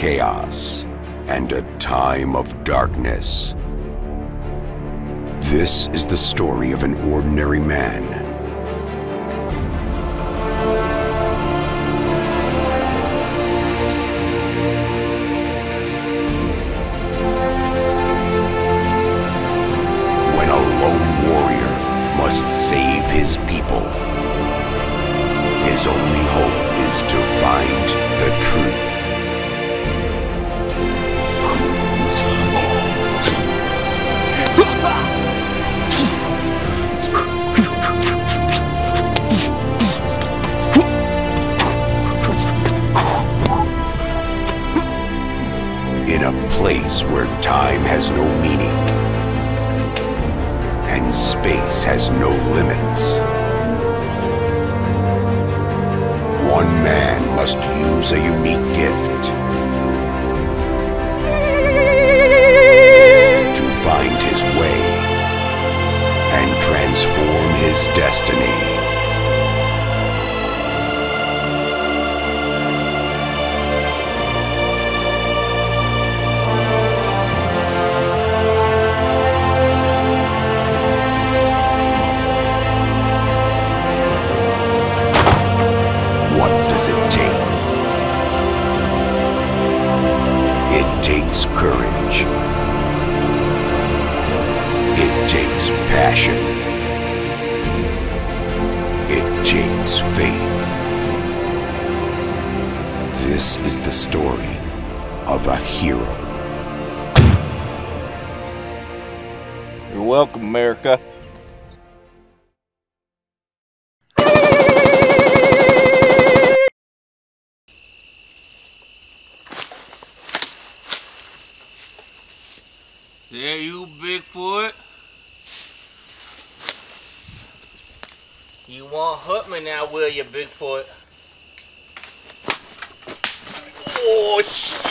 chaos and a time of darkness. This is the story of an ordinary man. When a lone warrior must save his people, his only hope is to find In a place where time has no meaning and space has no limits. One man must use a unique gift to find his way and transform his destiny. Does it take? It takes courage. It takes passion. It takes faith. This is the story of a hero. You're welcome, America. Yeah, you Bigfoot. You won't hurt me now, will you, Bigfoot? Oh, sh- oh!